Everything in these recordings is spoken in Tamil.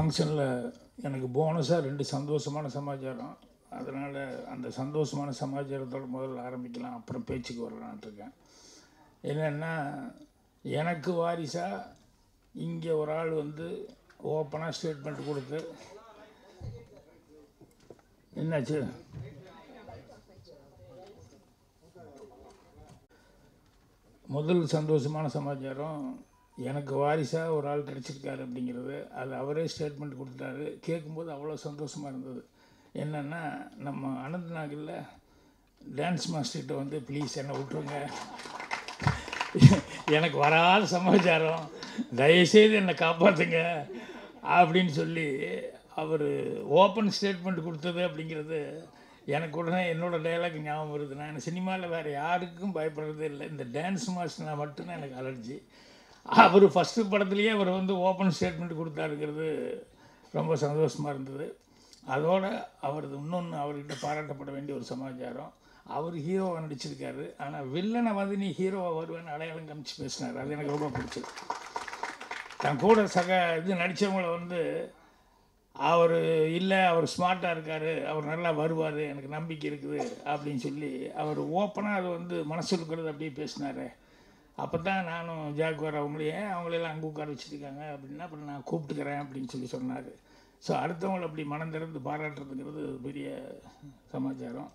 ஃபங்க்ஷனில் எனக்கு போனஸாக ரெண்டு சந்தோஷமான சமாச்சாரம். அதனால் அந்த சந்தோஷமான சமாச்சாரத்தோட முதல்ல ஆரம்பிக்கலாம். அப்புறம் பேச்சுக்கு வரலான்ட்டு இருக்கேன். என்னென்னா எனக்கு வாரிசாக இங்கே ஒரு ஆள் வந்து ஓப்பனாக ஸ்டேட்மெண்ட் கொடுத்து என்னாச்சு? முதல் சந்தோஷமான சமாச்சாரம் எனக்கு வாரிசாக ஒரு ஆள் கிடச்சிருக்காரு அப்படிங்கிறது அது அவரே ஸ்டேட்மெண்ட் கொடுத்தாரு கேட்கும்போது அவ்வளோ சந்தோஷமாக இருந்தது. என்னென்னா நம்ம அனந்த்நாகில் டான்ஸ் மாஸ்டர்கிட்ட வந்து ப்ளீஸ் என்னை விட்ருங்க எனக்கு வராத சமாச்சாரம். தயவுசெய்து என்னை காப்பாற்றுங்க அப்படின்னு சொல்லி அவர் ஓப்பன் ஸ்டேட்மெண்ட் கொடுத்தது அப்படிங்கிறது எனக்கு உடனே என்னோடய டைலாக் ஞாபகம் வருது. நான் சினிமாவில் வேறு யாருக்கும் பயப்படுறதே இல்லை. இந்த டான்ஸ் மாஸ்டர்னா மட்டும்தான் எனக்கு அலர்ஜி அவர் ஃபஸ்ட்டு படத்துலேயே அவர் வந்து ஓப்பன் ஸ்டேட்மெண்ட் கொடுத்தாருங்கிறது ரொம்ப சந்தோஷமாக இருந்தது. அதோட அவரது இன்னொன்று அவர்கிட்ட பாராட்டப்பட வேண்டிய ஒரு சமாச்சாரம். அவர் ஹீரோவாக நடிச்சிருக்காரு. ஆனால் வில்லனை வந்து நீ ஹீரோவாக வருவேன்னு அடையாளம் காமிச்சு பேசினார். அது எனக்கு ரொம்ப பிடிச்சது. தன் கூட சக இது நடித்தவங்கள வந்து அவர் இல்லை அவர் ஸ்மார்ட்டாக இருக்கார் அவர் நல்லா வருவார் எனக்கு நம்பிக்கை இருக்குது அப்படின்னு சொல்லி அவர் ஓப்பனாக அது வந்து மனசு இருக்கிறது அப்படியே பேசினார். அப்போ தான் நானும் ஜாக்குவார் அவங்களையே அவங்களெல்லாம் அங்கே உட்கார வச்சுருக்காங்க? அப்படின்னா அப்புறம் நான் கூப்பிட்டுக்கிறேன் அப்படின்னு சொல்லி சொன்னார். ஸோ அடுத்தவங்களை அப்படி மனம் திறந்து பாராட்டுறதுங்கிறது ஒரு பெரிய சமாச்சாரம்.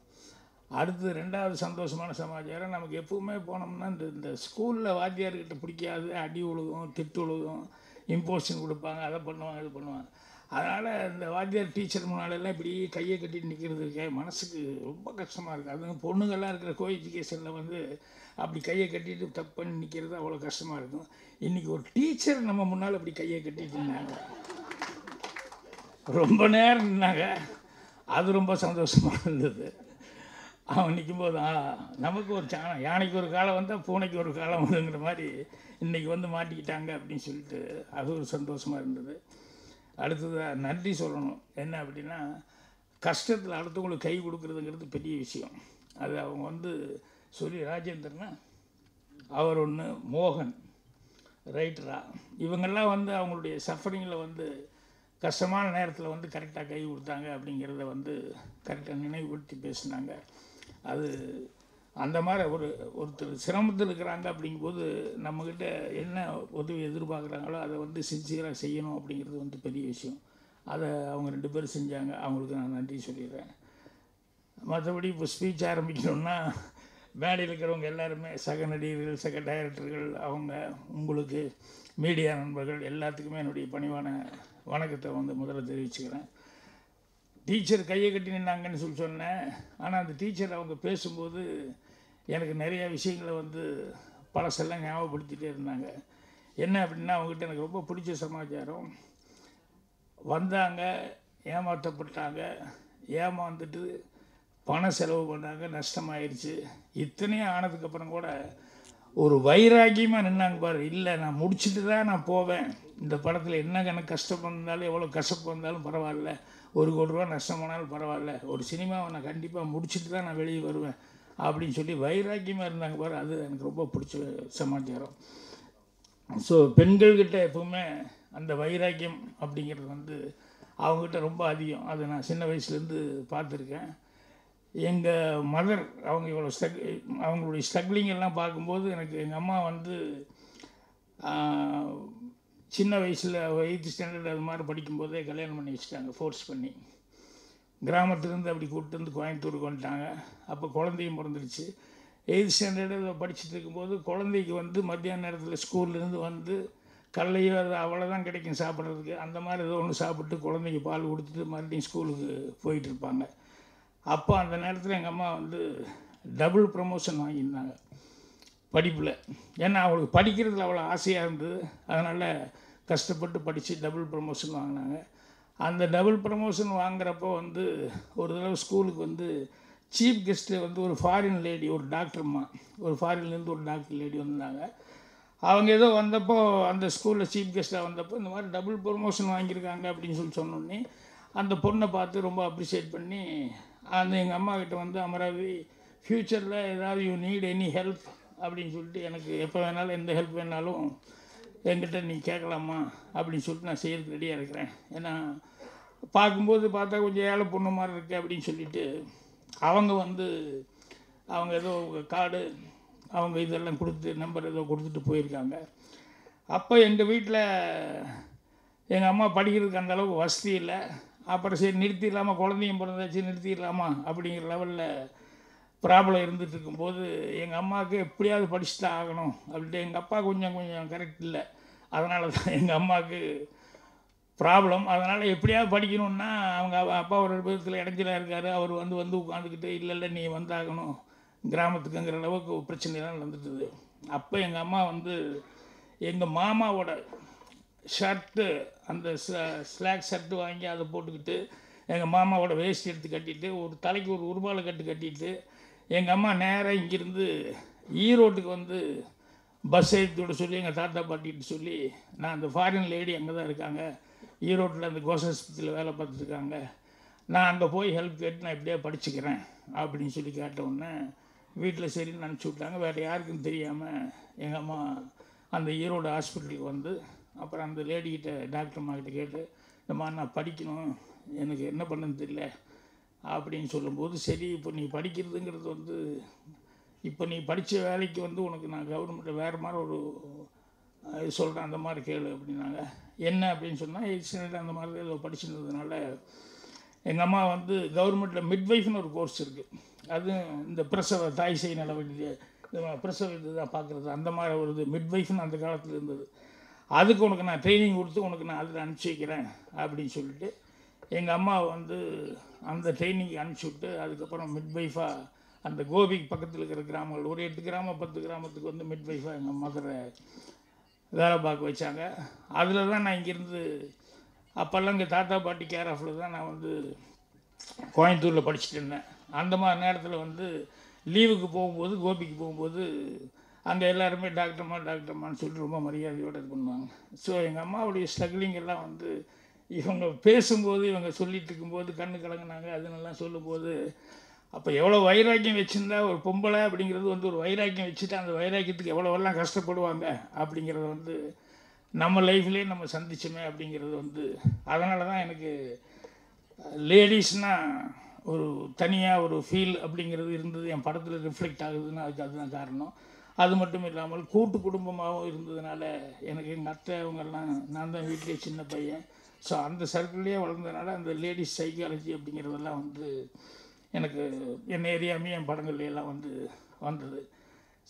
அடுத்து ரெண்டாவது சந்தோஷமான சமாச்சாரம் நமக்கு எப்பவுமே போனோம்னா இந்த இந்த ஸ்கூலில் வாத்தியார்கிட்ட பிடிக்காது அடி உழுகும் திட்டு உழுகும் இம்போஷன் கொடுப்பாங்க அதை பண்ணுவாங்க இது பண்ணுவாங்க. அதனால் இந்த வாத்தியார் டீச்சர் முன்னாலெல்லாம் இப்படி கையை கட்டிட்டு நிற்கிறதுக்கு மனசுக்கு ரொம்ப கஷ்டமாக இருக்குது அதுவும் பொண்ணுங்கள்லாம் இருக்கிற கோ எஜுகேஷனில் வந்து அப்படி கையை கட்டிட்டு தப்பு பண்ணி நிற்கிறது அவ்வளோ கஷ்டமாக இருக்கும். இன்றைக்கி ஒரு டீச்சர் நம்ம முன்னால் இப்படி கையை கட்டிட்டு இருந்தாங்க ரொம்ப நேரம் நின்னாங்க. அது ரொம்ப சந்தோஷமாக இருந்தது. அவன் நிற்கும்போது ஆ நமக்கு ஒரு சாணம் யானைக்கு ஒரு காலம் வந்தால் பூனைக்கு ஒரு காலம் வருங்கிற மாதிரி இன்றைக்கி வந்து மாட்டிக்கிட்டாங்க அப்படின்னு சொல்லிட்டு அது ஒரு சந்தோஷமாக இருந்தது. அடுத்ததாக நன்றி சொல்லணும். என்ன அப்படின்னா கஷ்டத்தில் அடுத்தவங்களுக்கு கை கொடுக்குறதுங்கிறது பெரிய விஷயம். அது அவங்க வந்து சொல்லி ராஜேந்திரனா அவர் ஒன்று மோகன் ரைட்டரா. இவங்கெல்லாம் வந்து அவங்களுடைய சஃபரிங்கில் வந்து கஷ்டமான நேரத்தில் வந்து கரெக்டாக கை கொடுத்தாங்க அப்படிங்கிறத வந்து கரெக்டாக நினைவுபடுத்தி பேசினாங்க. அது அந்த மாதிரி ஒரு ஒருத்தர் சிரமத்தில் இருக்கிறாங்க அப்படிங்கும்போது நம்மக்கிட்ட என்ன உதவி எதிர்பார்க்குறாங்களோ அதை வந்து சின்சியராக செய்யணும் அப்படிங்கிறது வந்து பெரிய விஷயம். அதை அவங்க ரெண்டு பேரும் செஞ்சாங்க. அவங்களுக்கு நான் நன்றி சொல்லிடுறேன். மற்றபடி இப்போ ஸ்பீச் ஆரம்பிக்கணும்னா மேடையில் இருக்கிறவங்க எல்லாருமே சக நடிகர்கள் சக டைரக்டர்கள் அவங்க உங்களுக்கு மீடியா நண்பர்கள் எல்லாத்துக்குமே என்னுடைய பணிவான வணக்கத்தை வந்து முதல்ல தெரிவிச்சுக்கிறேன். டீச்சர் கையை கட்டி நின்னாங்கன்னு சொல்லி சொன்னேன். ஆனால் அந்த டீச்சர் அவங்க பேசும்போது எனக்கு நிறைய விஷயங்களை வந்து பழசெல்லாம் ஞாபகப்படுத்திகிட்டே இருந்தாங்க. என்ன அப்படின்னா அவங்ககிட்ட எனக்கு ரொம்ப பிடிச்ச சமாச்சாரம். வந்தாங்க ஏமாற்றப்பட்டாங்க ஏமாந்துட்டு பணம் செலவு பண்ணாங்க நஷ்டமாயிருச்சு. இத்தனையும் ஆனதுக்கப்புறம் கூட ஒரு வைராக்கியமாக நின்னாங்க பாரு. இல்லை நான் முடிச்சுட்டு தான் நான் போவேன். இந்த படத்தில் என்ன எனக்கு கஷ்டம் வந்தாலும் எவ்வளோ கஷ்டம் வந்தாலும் பரவாயில்ல. ஒரு கோடி ரூபா நஷ்டமானாலும் பரவாயில்ல. ஒரு சினிமாவை நான் கண்டிப்பாக முடிச்சுட்டு தான் நான் வெளியே வருவேன் அப்படின்னு சொல்லி வைராக்கியமாக இருந்தாங்க பாரு. அது எனக்கு ரொம்ப பிடிச்ச சமாச்சாரம். ஸோ பெண்கள்கிட்ட எப்பவுமே அந்த வைராக்கியம் அப்படிங்கிறது வந்து அவங்ககிட்ட ரொம்ப அதிகம். அதை நான் சின்ன வயசுலேருந்து பார்த்துருக்கேன். எங்கள் மதர் அவங்க இவ்வளோ ஸ்ட்ரக் அவங்களுடைய ஸ்ட்ரகிளிங் எல்லாம் பார்க்கும்போது எனக்கு எங்கள் அம்மா வந்து சின்ன வயசில் எயித்து ஸ்டாண்டர்ட் அது மாதிரி படிக்கும்போதே கல்யாணம் பண்ணி வச்சுட்டாங்க ஃபோர்ஸ் பண்ணி. கிராமத்துலேருந்து அப்படி கூப்பிட்டு வந்து கோயம்புத்தூருக்கு வந்துட்டாங்க. அப்போ குழந்தையும் பிறந்துருச்சு. எயித்து ஸ்டாண்டர்டு படிச்சுட்டு இருக்கும்போது குழந்தைக்கு வந்து மத்தியான நேரத்தில் ஸ்கூல்லேருந்து வந்து கடலையோ அது அவ்வளோதான் கிடைக்கும் சாப்பிட்றதுக்கு. அந்த மாதிரி ஏதோ ஒன்று சாப்பிட்டு குழந்தைக்கு பால் கொடுத்துட்டு மறுபடியும் ஸ்கூலுக்கு போயிட்டு இருப்பாங்க. அப்போ அந்த நேரத்தில் எங்கள் அம்மா வந்து டபுள் ப்ரமோஷன் வாங்கியிருந்தாங்க. படிப்பில். ஏன்னா அவளுக்கு படிக்கிறதுல அவ்வளோ ஆசையாக இருந்தது. அதனால் கஷ்டப்பட்டு படித்து டபுள் ப்ரமோஷன் வாங்கினாங்க. அந்த டபுள் ப்ரமோஷன் வாங்குறப்போ வந்து ஒரு தடவை ஸ்கூலுக்கு வந்து சீஃப் கெஸ்ட்டு வந்து ஒரு ஃபாரின் லேடி ஒரு டாக்டர்மா ஒரு ஃபாரின்லேருந்து ஒரு டாக்டர் லேடி வந்தாங்க. அவங்க ஏதோ வந்தப்போ அந்த ஸ்கூலில் சீஃப் கெஸ்ட்டாக வந்தப்போ இந்த மாதிரி டபுள் ப்ரமோஷன் வாங்கியிருக்காங்க அப்படின்னு சொல்லி சொன்னோடனே அந்த பொண்ணை பார்த்து ரொம்ப அப்ரிஷியேட் பண்ணி அந்த எங்கள் அம்மாக்கிட்ட வந்து அமராவதி ஃப்யூச்சரில் ஏதாவது யூ நீட் எனி ஹெல்ப் அப்படின்னு சொல்லிட்டு எனக்கு எப்போ வேணாலும் எந்த ஹெல்ப் வேணாலும் என்கிட்ட நீ கேட்கலாமா அப்படின்னு சொல்லிட்டு நான் செய்யறதுக்கு ரெடியாக இருக்கிறேன். ஏன்னா பார்க்கும்போது பார்த்தா கொஞ்சம் ஏழை பொண்ணு மாதிரி இருக்குது அப்படின்னு சொல்லிட்டு அவங்க வந்து அவங்க ஏதோ கார்டு அவங்க இதெல்லாம் கொடுத்து நம்பர் ஏதோ கொடுத்துட்டு போயிருக்காங்க. அப்போ எங்கள் வீட்டில் எங்கள் அம்மா படிக்கிறதுக்கு அந்த அளவுக்கு வசதி இல்லை. அப்புறம் சரி நிறுத்திடலாமா? குழந்தையும் பிறந்தாச்சு நிறுத்திடலாமா? அப்படிங்கிற லெவலில் ப்ராப்ளம் இருந்துட்டு இருக்கும்போது எங்கள் அம்மாவுக்கு எப்படியாவது படிச்சு தான் ஆகணும். அப்படின்ட்டு எங்கள் அப்பா கொஞ்சம் கொஞ்சம் கரெக்ட் இல்லை. அதனால தான் எங்கள் அம்மாவுக்கு ப்ராப்ளம் அதனால் எப்படியாவது படிக்கணும்னா அவங்க அப்பா- ஒரு விதத்தில் இடைஞ்சலாக இருக்கார். அவர் வந்து வந்து உட்காந்துக்கிட்டு இல்லை இல்லை நீ வந்தாகணும். கிராமத்துக்குங்கிற அளவுக்கு பிரச்சனைலாம் நடந்துட்டுது அப்போ எங்கள் அம்மா வந்து எங்கள் மாமாவோட ஷர்ட்டு அந்த ஸ்லாக் ஷர்ட்டு வாங்கி அதை போட்டுக்கிட்டு எங்கள் மாமாவோட வேஸ்ட் எடுத்து கட்டிட்டு ஒரு தலைக்கு ஒரு உருவாலை கட்டு கட்டிட்டு எங்கள் அம்மா நேராக இங்கேருந்து ஈரோட்டுக்கு வந்து பஸ் ஏற்றி விட சொல்லி எங்கள் தாத்தா பாட்டிகிட்ட சொல்லி நான் அந்த ஃபாரின் லேடி அங்கே தான் இருக்காங்க. ஈரோட்டில் அந்த கோசாஸ்பத்திரியில் வேலை பார்த்துருக்காங்க நான் அங்கே போய் ஹெல்ப் கேட்டு நான் இப்படியே படிச்சுக்கிறேன் அப்படின்னு சொல்லி கேட்ட உடனே வீட்டில் சரின்னு அனுப்பிச்சி விட்டாங்க. வேறு யாருக்கும் தெரியாமல் எங்கள் அம்மா அந்த ஈரோடு ஹாஸ்பிட்டலுக்கு வந்து அப்புறம் அந்த லேடிக்கிட்ட டாக்டர் அம்மாக்கிட்ட கேட்டு இந்தம்மா நான் படிக்கணும். எனக்கு என்ன பண்ணுன்னு தெரியல. அப்படின்னு சொல்லும்போது சரி இப்போ நீ படிக்கிறதுங்கிறது வந்து இப்போ நீ படித்த வேலைக்கு வந்து உனக்கு நான் கவர்மெண்ட்டில் வேறு மாதிரி ஒரு சொல்கிறேன் அந்த மாதிரி கேளு அப்படின்னாங்க. என்ன அப்படின்னு சொன்னால் எயிட் அந்த மாதிரி ஏதோ படிச்சிருந்ததுனால எங்கள் அம்மா வந்து கவர்மெண்ட்டில் மிட்வைஃப்னு ஒரு கோர்ஸ் இருக்குது அது இந்த பிரசவ தாய் செய் நடவடிக்கை இந்த பிரசவ இதுதான் பார்க்குறது அந்த மாதிரி ஒரு இது மிட்வைஃப்னு அந்த காலத்தில் இருந்தது. அதுக்கு உனக்கு நான் ட்ரைனிங் கொடுத்து உனக்கு நான் அதில் அனுப்பிச்சி வைக்கிறேன் அப்படின்னு சொல்லிட்டு எங்கள் அம்மா வந்து அந்த ட்ரைனிங் அனுப்பிச்சி விட்டு அதுக்கப்புறம் மிட்வைஃபாக அந்த கோபிக்கு பக்கத்தில் இருக்கிற கிராமங்கள் ஒரு எட்டு கிராமம் பத்து கிராமத்துக்கு வந்து மிட்வைஃபாக எங்கள் மதுரை வேலை பார்க்க வச்சாங்க. அதில் தான் நான் இங்கேருந்து அப்போல்லாம் இங்கே தாத்தா பாட்டி கேர் ஆஃபில் தான் நான் வந்து கோயம்புத்தூரில் படிச்சுட்டு இருந்தேன். அந்த மாதிரி நேரத்தில் வந்து லீவுக்கு போகும்போது கோபிக்கு போகும்போது அங்கே எல்லாருமே டாக்டர்மா டாக்டர்மான்னு சொல்லிட்டு ரொம்ப மரியாதையோடு இது பண்ணுவாங்க. ஸோ எங்கள் அம்மாவுடைய ஸ்ட்ரகிளிங் எல்லாம் வந்து இவங்க பேசும்போது இவங்க சொல்லிட்டு இருக்கும்போது கண்ணு கலங்கினாங்க அதுன்னெல்லாம் சொல்லும்போது அப்போ எவ்வளோ வைராக்கியம் வச்சுருந்தா ஒரு பொம்பளை அப்படிங்கிறது வந்து ஒரு வைராக்கியம் வச்சுட்டு அந்த வைராக்கியத்துக்கு எவ்வளோவெல்லாம் கஷ்டப்படுவாங்க அப்படிங்கிறத வந்து நம்ம லைஃப்லேயே நம்ம சந்திச்சோமே அப்படிங்கிறது வந்து அதனால தான் எனக்கு லேடிஸ்னால் ஒரு தனியாக ஒரு ஃபீல் அப்படிங்கிறது இருந்தது. என் படத்தில் ரிஃப்ளெக்ட் ஆகுதுன்னு அதுக்கு அதுதான் காரணம். அது மட்டும் இல்லாமல் கூட்டு குடும்பமாகவும் இருந்ததுனால எனக்கு எங்கள் அத்தை அவங்கெல்லாம் நான் தான் வீட்டிலேயே சின்ன பையன். ஸோ அந்த சர்க்கிள்லேயே வளர்ந்ததுனால அந்த லேடிஸ் சைக்காலஜி அப்படிங்கிறதெல்லாம் வந்து எனக்கு என் ஏரியாமே என் படங்கள்லாம் வந்து வந்தது.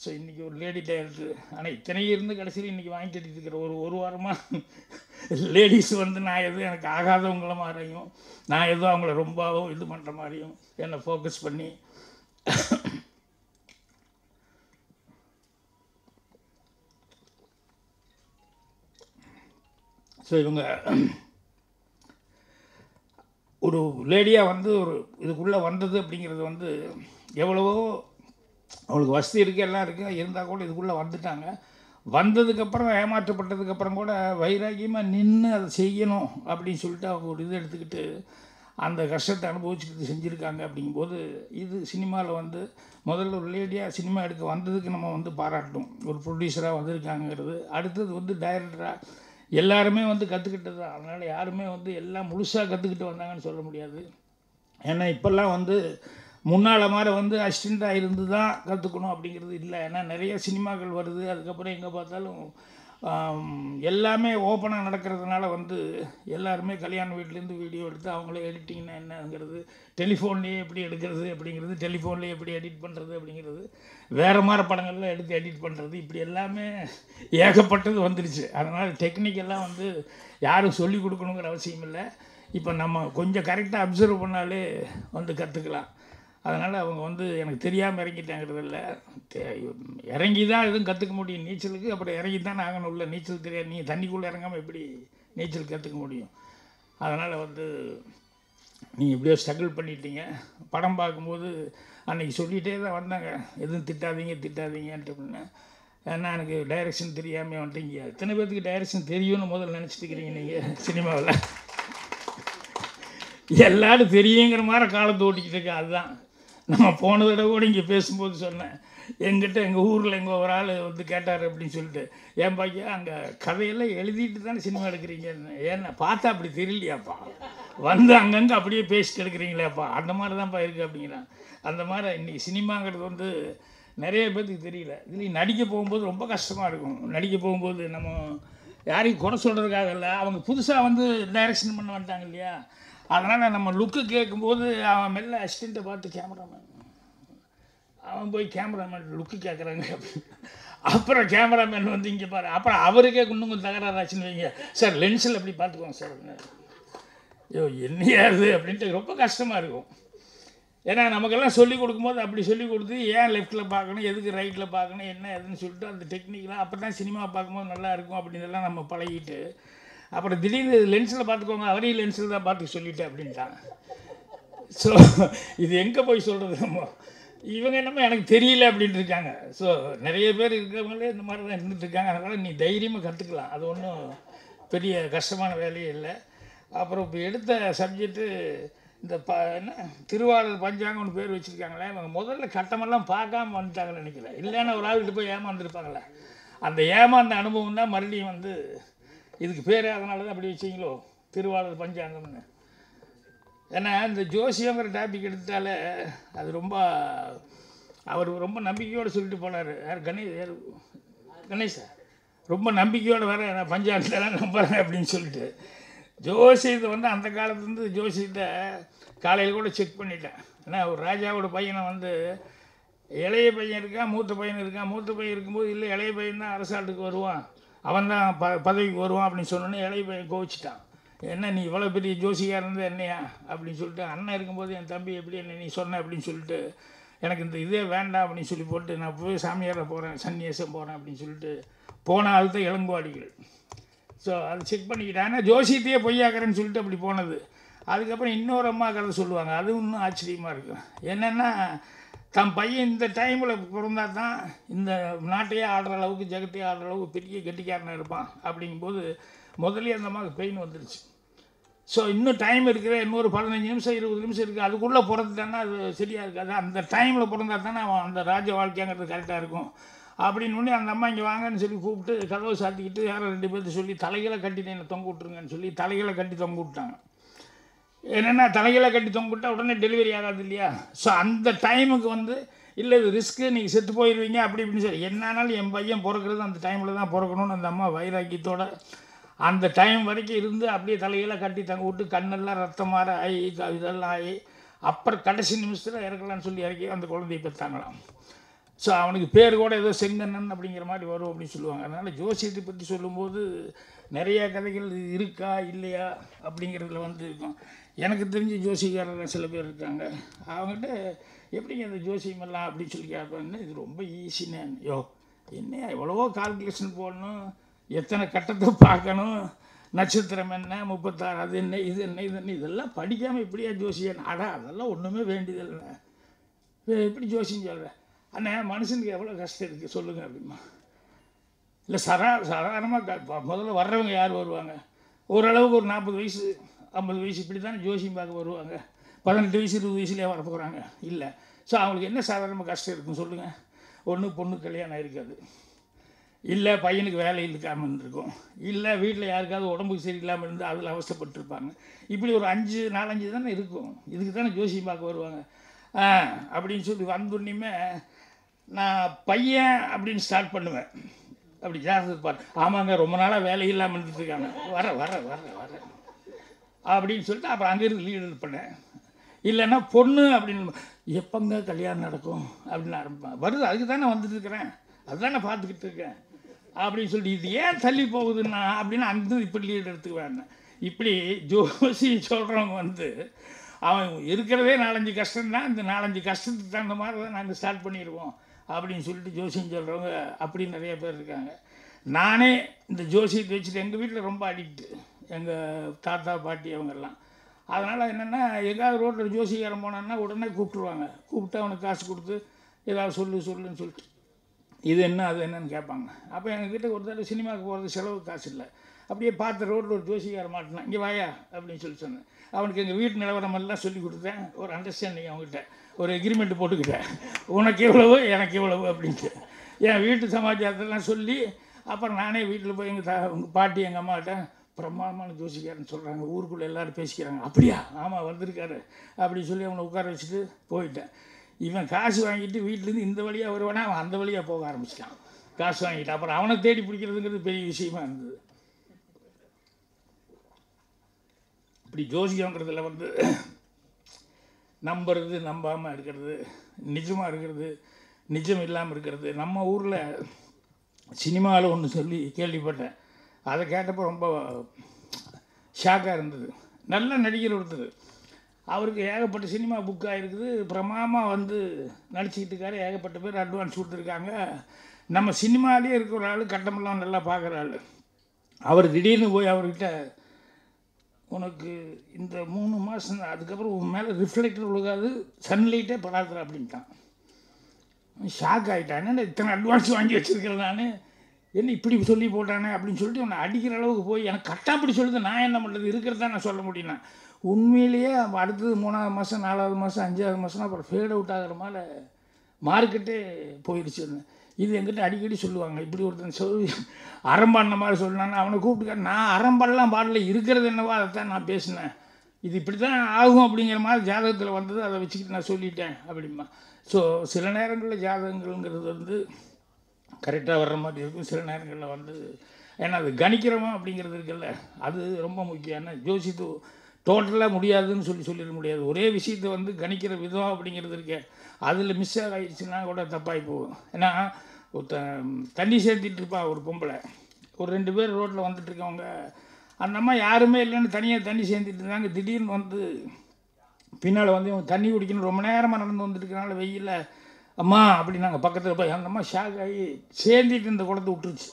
ஸோ இன்றைக்கி ஒரு லேடி டைரக்டர் ஆனால் இத்தனை இருந்து கடைசியில் இன்றைக்கி வாங்கி கட்டிட்டு இருக்கிற ஒரு ஒரு வாரமாக லேடிஸ் வந்து நான் எதுவும் எனக்கு ஆகாதவங்கள மாதிரியும் நான் எதுவும் அவங்கள ரொம்பவும் இது பண்ணுற மாதிரியும் என்னை ஃபோக்கஸ் பண்ணி ஸோ இவங்க ஒரு லேடியாக வந்து ஒரு இதுக்குள்ளே வந்தது அப்படிங்கிறது வந்து எவ்வளவோ அவளுக்கு வசதி இருக்குது எல்லாம் இருக்குது இருந்தால் கூட இதுக்குள்ளே வந்துட்டாங்க. வந்ததுக்கப்புறம் ஏமாற்றப்பட்டதுக்கப்புறம் கூட வைராக்கியமாக நின்று அதை செய்யணும் அப்படின்னு சொல்லிட்டு அவங்க ஒரு இது எடுத்துக்கிட்டு அந்த கஷ்டத்தை அனுபவிச்சுக்கிட்டு செஞ்சுருக்காங்க அப்படிங்கும்போது இது சினிமாவில் வந்து முதல்ல ஒரு லேடியாக சினிமா எடுக்க வந்ததுக்கு நம்ம வந்து பாராட்டணும். ஒரு ப்ரொடியூசராக வந்திருக்காங்கிறது அடுத்தது வந்து டைரக்டராக எல்லாருமே வந்து கற்றுக்கிட்டது தான். அதனால் யாருமே வந்து எல்லாம் முழுசாக கற்றுக்கிட்டு வந்தாங்கன்னு சொல்ல முடியாது. ஏன்னா இப்போல்லாம் வந்து முன்னால் மாதிரி வந்து அசிஸ்டண்ட்டாக இருந்து தான் கற்றுக்கணும் அப்படிங்கிறது இல்லை. ஏன்னா நிறைய சினிமாக்கள் வருது. அதுக்கப்புறம் எங்கே பார்த்தாலும் எல்லாமே ஓப்பனாக நடக்கிறதுனால வந்து எல்லாருமே கல்யாண வீட்டிலேருந்து வீடியோ எடுத்து அவங்களே எடிட்டிங்னா என்னங்கிறது டெலிஃபோன்லேயே எப்படி எடுக்கிறது அப்படிங்கிறது டெலிஃபோன்லேயே எப்படி எடிட் பண்ணுறது அப்படிங்கிறது வேறு மாதிரி படங்கள்லாம் எடுத்து எடிட் பண்ணுறது இப்படி எல்லாமே ஏகப்பட்டது வந்துடுச்சு அதனால் டெக்னிக்கெல்லாம் வந்து யாரும் சொல்லிக் கொடுக்கணுங்கிற அவசியம் இல்லை. இப்போ நம்ம கொஞ்சம் கரெக்டாக அப்சர்வ் பண்ணாலே வந்து கற்றுக்கலாம் அதனால் அவங்க வந்து எனக்கு தெரியாமல் இறங்கிட்டாங்கிறது இல்லை. இறங்கி தான் எதுவும் கற்றுக்க முடியும் நீச்சலுக்கு. அப்புறம் இறங்கி தான் ஆகணும் உள்ள. நீச்சல் தெரியாது. நீ தண்ணிக்குள்ளே இறங்காமல் எப்படி நீச்சல் கற்றுக்க முடியும்? அதனால் வந்து நீங்கள் எப்படியோ ஸ்ட்ரகிள் பண்ணிட்டீங்க. படம் பார்க்கும்போது அன்றைக்கி சொல்லிகிட்டே தான் வந்தாங்க. எதுவும் திட்டாதீங்க திட்டாதீங்கன்ட்டு அப்படின்னா. ஏன்னா எனக்கு டைரக்ஷன் தெரியாமல் வந்துட்டீங்க. எத்தனை பேர்த்துக்கு டைரக்ஷன் தெரியும்னு முதல்ல நினச்சிட்டு இருக்கிறீங்க நீங்கள் சினிமாவில்? எல்லாரும் தெரியுங்கிற மாதிரி காலத்தை ஓட்டிக்கிட்டு இருக்கேன் அதுதான். நம்ம போன தடவை கூட இங்கே பேசும்போது சொன்னேன். எங்கிட்ட எங்கள் ஊரில் எங்கள் ஒரு ஆள் வந்து கேட்டார் அப்படின்னு சொல்லிட்டு ஏன் பாக்கியா அங்கே கதையெல்லாம் எழுதிட்டு தானே சினிமா எடுக்கிறீங்கன்னு ஏன்னா பார்த்தா அப்படி தெரியலையாப்பா. வந்து அங்கங்கே அப்படியே பேசிட்டு எடுக்கிறீங்களேப்பா. அந்த மாதிரி தான்ப்பா இருக்குது அப்படிங்கிறான். அந்த மாதிரி இன்றைக்கி சினிமாங்கிறது வந்து நிறைய பேர்த்துக்கு தெரியல. இதுலேயும் நடிக்க போகும்போது ரொம்ப கஷ்டமாக இருக்கும். நடிக்க போகும்போது நம்ம யாரையும் குறை சொல்கிறதுக்காக இல்லை. அவங்க புதுசாக வந்து டைரக்ஷன் பண்ண வந்துட்டாங்க இல்லையா? அதனால் நம்ம லுக்கு கேட்கும்போது அவன் மெல்ல அசிஸ்டண்ட்டை பார்த்து கேமராமேன் அவன் போய் கேமராமேன் லுக்கு கேட்குறாங்க அப்புறம் கேமராமேன் வந்து இங்கே பாரு. அப்புறம் அவருக்கே இன்னும் கொஞ்சம் தகராறாச்சுன்னு வைங்க. சார் லென்ஸில் அப்படி பார்த்துக்கோங்க சார் ஐயோ என்னையாது அப்படின்ட்டு ரொம்ப கஷ்டமாக இருக்கும். ஏன்னா நமக்கெல்லாம் சொல்லிக் கொடுக்கும்போது அப்படி சொல்லி கொடுத்து ஏன் லெஃப்ட்டில் பார்க்கணும் எதுக்கு ரைட்டில் பார்க்கணும் என்ன எதுன்னு சொல்லிட்டு அந்த டெக்னிக்கெலாம் அப்போ தான் சினிமா பார்க்கும்போது நல்லா இருக்கும் அப்படின்றதெல்லாம் நம்ம பழகிட்டு அப்புறம் திடீர்னு லென்ஸில் பார்த்துக்கோங்க அவரையும் லென்ஸில் தான் பார்த்து சொல்லிட்டேன் அப்படின்ட்டாங்க ஸோ இது எங்கே போய் சொல்கிறது நம்ம? இவங்க என்னமோ எனக்கு தெரியல அப்படின்ட்டு இருக்காங்க. ஸோ நிறைய பேர் இருக்கிறவங்களே இந்த மாதிரி தான் இருந்துட்டுருக்காங்க அதனால் நீ தைரியமாக கற்றுக்கலாம் அது ஒன்றும் பெரிய கஷ்டமான வேலையே இல்லை. அப்புறம் இப்போ எடுத்த சப்ஜெக்ட்டு இந்த ப என்ன? திருவாரூர் பஞ்சாங்கம்னு பேர் வச்சுருக்காங்களே இவங்க முதல்ல கட்டமெல்லாம் பார்க்காம வந்துட்டாங்கன்னு நினைக்கிறேன். இல்லைன்னா ஒரு ஆள்கிட்ட போய் ஏமாந்துருப்பாங்களே. அந்த ஏமாந்த அனுபவம் தான் மறுபடியும் வந்து இதுக்கு பேரே அதனால தான் அப்படி வச்சிங்களோ? திருவாளர் பஞ்சாங்கம்னு. ஏன்னா இந்த ஜோசியங்கிற டாபிக் எடுத்தாலே அது ரொம்ப அவர் ரொம்ப நம்பிக்கையோடு சொல்லிட்டு போனார். யார் கணேஷ் யார் கணேஷா? ரொம்ப நம்பிக்கையோடு வேற நான் பஞ்சாயத்துலாம் நம்புறேன் அப்படின்னு சொல்லிட்டு. ஜோசியத்தை வந்து அந்த காலத்துலேருந்து ஜோசியத்தை காலையில் கூட செக் பண்ணிட்டேன். ஏன்னா ஒரு ராஜாவோட பையனை வந்து இளைய பையன் இருக்கான் மூத்த பையன் இருக்கான் மூத்த பையன் இருக்கும்போது இல்லை இளைய பையன் தான் அரசாட்டுக்கு வருவான். அவன் தான் ப பதவிக்கு வருவான் அப்படின்னு சொன்னோன்னே இளைய பையன் கோவிச்சிட்டான். என்ன நீ இவ்வளோ பெரிய ஜோசியாக இருந்த என்னையா? அப்படின்னு சொல்லிட்டு அண்ணன் இருக்கும்போது என் தம்பி எப்படி என்ன நீ சொன்ன அப்படின்னு சொல்லிட்டு எனக்கு இந்த இதே வேண்டாம் அப்படின்னு சொல்லி போட்டு நான் போய் சாமியாரில் போகிறேன் சன்னியாசம் போகிறேன் அப்படின்னு சொல்லிட்டு போன ஆள் தான் இளங்குவாடிகள். ஸோ அதை செக் பண்ணிக்கிட்டேன். ஆனால் ஜோசியத்தையே பொய்யாக்கிறேன்னு சொல்லிட்டு அப்படி போனது. அதுக்கப்புறம் இன்னொரு அம்மா கதை சொல்லுவாங்க. அது இன்னும் ஆச்சரியமாக இருக்கும் என்னென்னா தன் பையன் இந்த டைமில் பிறந்தால் தான் இந்த நாட்டையே ஆடுற அளவுக்கு ஜெகத்தையே ஆடுற அளவுக்கு பெரிய கெட்டிக்காரனாக இருப்பான் அப்படிங்கும்போது முதல்ல அந்த மாதிரி பெயின் வந்துருச்சு. ஸோ இன்னும் டைம் இருக்குது இன்னொரு பதினஞ்சு நிமிஷம் இருபது நிமிஷம் இருக்குது அதுக்குள்ளே பிறந்துட்டான்னா அது சரியாக இருக்காது. அந்த டைமில் பிறந்தா தானே அவன் அந்த ராஜ வாழ்க்கைங்கிறது கரெக்டாக இருக்கும். அப்படின்னு ஒன்று அந்த அம்மா இங்கே வாங்கன்னு சொல்லி கூப்பிட்டு கதவை சாத்திக்கிட்டு யாரோ ரெண்டு பேர்த்து சொல்லி தலைகளை கட்டி என்னை தொங்க விட்ருங்கன்னு சொல்லி தலைகளை கட்டி தொங்க விட்டாங்க. என்னென்னா தலைகளை கட்டி தொங்கவிட்டா உடனே டெலிவரி ஆகாது இல்லையா? ஸோ அந்த டைமுக்கு வந்து இல்லை இது ரிஸ்க்கு நீங்கள் செத்து போயிடுவீங்க அப்படி இப்படின்னு சொல்லி என்னானாலும் என் பையன் பிறக்கிறது அந்த டைமில் தான் பிறக்கணும்னு அந்த அம்மா வைராக்கியத்தோட அந்த டைம் வரைக்கும் இருந்து அப்படியே தலையெல்லாம் கட்டி தங்க விட்டு கண்ணெல்லாம் ரத்தம் மாற ஆகி க- இதெல்லாம் ஆகி அப்புறம் கடைசி நிமிஷத்தில் இறக்கலாம்னு சொல்லி இறக்கி அந்த குழந்தைய பெற்றாங்களாம் ஸோ அவனுக்கு பேர் கூட ஏதோ செங்கண்ணன் அப்படிங்கிற மாதிரி வரும் அப்படின்னு சொல்லுவாங்க. அதனால் ஜோசியத்தை பற்றி சொல்லும்போது நிறைய கதைகள் இருக்கா இல்லையா அப்படிங்கிறதுல வந்து இருக்கும். எனக்கு தெரிஞ்ச ஜோசியக்காரர்கள் சில பேர் இருக்காங்க. அவங்ககிட்ட எப்படிங்க இந்த ஜோசியமெல்லாம்? அப்படின்னு சொல்லி கேட்பாங்கன்னு இது ரொம்ப ஈஸின்னு யோ என்ன எவ்வளவோ கால்குலேஷன் போடணும். எத்தனை கட்டத்தை பார்க்கணும். நட்சத்திரம் என்ன? முப்பத்தாறு அது என்ன? இது என்ன? இது என்ன? இதெல்லாம் படிக்காமல் இப்படியா ஜோசியன்? அடா அதெல்லாம் ஒன்றுமே வேண்டியதில்லை. எப்படி ஜோசியம் சொல்கிறேன் அண்ணே மனுஷனுக்கு எவ்வளோ கஷ்டம் இருக்குது சொல்லுங்கள் அப்படிமா இல்லை சரா சாதாரணமாக முதல்ல வர்றவங்க யார் வருவாங்க? ஓரளவுக்கு ஒரு நாற்பது வயசு ஐம்பது வயசு இப்படி தானே ஜோசியம் பார்க்க வருவாங்க? பதினெட்டு வயசு இருபது வயசுலேயே வர போகிறாங்க இல்லை. ஸோ அவங்களுக்கு என்ன சாதாரணமாக கஷ்டம் இருக்குன்னு சொல்லுங்கள் ஒன்று பொண்ணு கல்யாணம் இருக்காது இல்லை பையனுக்கு வேலை இருக்காமல் இருந்திருக்கும். இல்லை வீட்டில் யாருக்காவது உடம்புக்கு சரியில்லாமல் இருந்து அதில் அவஸ்தைப்பட்டிருப்பாங்க. இப்படி ஒரு அஞ்சு நாலஞ்சு தானே இருக்கும். இதுக்கு தானே ஜோசியம் பார்க்க வருவாங்க. ஆ அப்படின்னு சொல்லி வந்துடனேமே நான் பையன் அப்படின்னு ஸ்டார்ட் பண்ணுவேன். அப்படி ஜாதகத்தை பார்த்து ஆமாங்க ரொம்ப நாளாக வேலை இல்லாமல் இருந்துட்டு இருக்காங்க. வர வர வர வர அப்படின்னு சொல்லிட்டு அப்புறம் அங்கேருந்து லீடு பண்ணேன். இல்லைன்னா பொண்ணு அப்படின்னு எப்போங்க கல்யாணம் நடக்கும் அப்படின்னு ஆரம்பிப்பேன் வருது அதுக்கு தானே வந்துட்டு இருக்கிறேன். அதுதானே பார்த்துக்கிட்டு இருக்கேன். அப்படின்னு சொல்லிட்டு இது ஏன் தள்ளி போகுதுன்னா அப்படின்னு அந்த இப்படி லீடு எடுத்துக்குவேன். இப்படி ஜோசி சொல்கிறவங்க வந்து அவன் இருக்கிறதே நாலஞ்சு கஷ்டம்தான் இந்த நாலஞ்சு கஷ்டத்துக்கு தகுந்த மாதிரி தான் நாங்கள் ஸ்டார்ட் பண்ணிடுவோம் அப்படின்னு சொல்லிட்டு ஜோசியம் சொல்கிறவங்க அப்படி நிறைய பேர் இருக்காங்க. நானே இந்த ஜோசியத்தை வச்சுட்டு எங்கள் வீட்டில் ரொம்ப அடிக்ட்டு எங்கள் தாத்தா பாட்டி அவங்கெல்லாம். அதனால் என்னென்னா எங்கேயாவது ரோட்டில் ஜோசிக்காரன் போனான்னா உடனே கூப்பிட்ருவாங்க கூப்பிட்டு அவனுக்கு காசு கொடுத்து ஏதாவது சொல்லு சொல்லுன்னு சொல்லிட்டு. இது என்ன அது என்னன்னு கேட்பாங்க. அப்போ எங்ககிட்ட ஒரு தடவை சினிமாவுக்கு போகிறது செலவு காசு இல்லை. அப்படியே பார்த்த ரோட்டில் ஒரு ஜோசிக்கார மாட்டினான். இங்கே வாயா அப்படின்னு சொல்லி சொன்னேன். அவனுக்கு எங்கள் வீட்டு நிலவரம் எல்லாம் சொல்லி கொடுத்தேன். ஒரு அண்டர்ஸ்டாண்டிங் அவங்ககிட்ட. ஒரு எக்ரிமெண்ட் போட்டுக்கிட்டேன். உனக்கு இவ்வளவு எனக்கு இவ்வளவு அப்படின்ட்டு. என் வீட்டு சமாச்சாரத்தெல்லாம் சொல்லி அப்புறம் நானே வீட்டில் போய் எங்கள் தா உங்கள் பாட்டி எங்கள் அம்மாட்ட பிரமாதமான ஜோசிக்காரன்னு சொல்கிறாங்க ஊருக்குள்ளே எல்லாரும் பேசிக்கிறாங்க. அப்படியா? ஆமாம் வந்திருக்காரு. அப்படி சொல்லி அவனை உட்கார வச்சுட்டு போயிட்டேன். இவன் காசு வாங்கிட்டு வீட்டிலேருந்து இந்த வழியாக வருவானா? அவன் அந்த வழியாக போக ஆரம்பிச்சிட்டான். காசு வாங்கிட்டு. அப்புறம் அவனை தேடி பிடிக்கிறதுங்கிறது பெரிய விஷயமா இருந்தது. இப்படி ஜோசியங்கிறதுல வந்து நம்புறது நம்பாமல் இருக்கிறது நிஜமாக இருக்கிறது நிஜம் இல்லாமல் இருக்கிறது. நம்ம ஊரில் சினிமாவில் ஒன்று சொல்லி கேள்விப்பட்டேன். அதை கேட்டப்போ ரொம்ப ஷாக்காக இருந்தது. நல்ல நடிகர் ஒருத்தர். அவருக்கு ஏகப்பட்ட சினிமா புக் ஆகிருக்குது பிரமாமாக வந்து நடிச்சுக்கிட்டு இருக்காரு. ஏகப்பட்ட பேர் அட்வான்ஸ் கொடுத்துருக்காங்க. நம்ம சினிமாலேயே இருக்கிற ஆள் கட்டமெல்லாம் நல்லா பார்க்குற ஆள். அவர் திடீர்னு போய் அவர்கிட்ட உனக்கு இந்த மூணு மாதம் அதுக்கப்புறம் உன் மேலே ரிஃப்ளெக்டர் விழுகாது. சன்லைட்டே படாதுற அப்படின்ட்டான். ஷாக் ஆகிட்டான் இத்தனை அட்வான்ஸ் வாங்கி வச்சுருக்கிறேன் நான்? என்ன இப்படி சொல்லி போட்டானே அப்படின்னு சொல்லிட்டு உன்னை அடிக்கிற அளவுக்கு போய் எனக்கு கரெக்டாக அப்படி சொல்லுது. நான் என்ன பண்ணுறது இருக்கிறதா நான் சொல்ல முடியும் உண்மையிலேயே அடுத்தது மூணாவது மாதம் நாலாவது மாதம் அஞ்சாவது மாதம் அப்புறம் ஃபேட் அவுட் ஆகிற மாதிரி மார்க்கெட்டே போயிடுச்சு. இது எங்கிட்ட அடிக்கடி சொல்லுவாங்க. இப்படி ஒருத்தன் சொல்லி அறம்பாடின மாதிரி சொன்னான்னு அவனை கூப்பிட்டு நான் அறம்பாடலாம் பாடல இருக்கிறது என்னவோ அதை தான் நான் பேசினேன். இது இப்படி தான் ஆகும் அப்படிங்கிற மாதிரி ஜாதகத்தில் வந்தது அதை வச்சுக்கிட்டு நான் சொல்லிட்டேன் அப்படிமா ஸோ சில நேரங்களில் ஜாதகங்கள்ங்கிறது வந்து கரெக்டாக வர்ற மாதிரி இருக்கும். சில நேரங்களில் வந்து ஏன்னா அது கணிக்கிறோமா அப்படிங்கிறது இருக்குல்ல அது ரொம்ப முக்கியம். ஏன்னா ஜோசித்து டோட்டலாக முடியாதுன்னு சொல்லி சொல்லிட முடியாது. ஒரே விஷயத்தை வந்து கணிக்கிற விதம் அப்படிங்கிறது இருக்கே அதில் மிஸ் ஆகிடுச்சுன்னா கூட தப்பாகி போகும். ஏன்னா ஒருத்தன் தண்ணி சேர்த்திட்டு இருப்பா ஒரு பொம்பளை. ஒரு ரெண்டு பேர் ரோட்டில் வந்துட்டுருக்கவங்க அந்த அம்மா யாருமே இல்லைன்னு தனியாக தண்ணி சேர்ந்துட்டு இருந்தாங்க. திடீர்னு வந்து பின்னால் வந்து இவங்க தண்ணி குடிக்கணும். ரொம்ப நேரமாக நடந்து வந்துட்டுருக்கனால வெயிலில் அம்மா அப்படி நாங்கள் பக்கத்தில் போய் அந்த அம்மா ஷாக் ஆகி சேர்ந்துட்டு இந்த குடத்தை விட்டுருச்சு.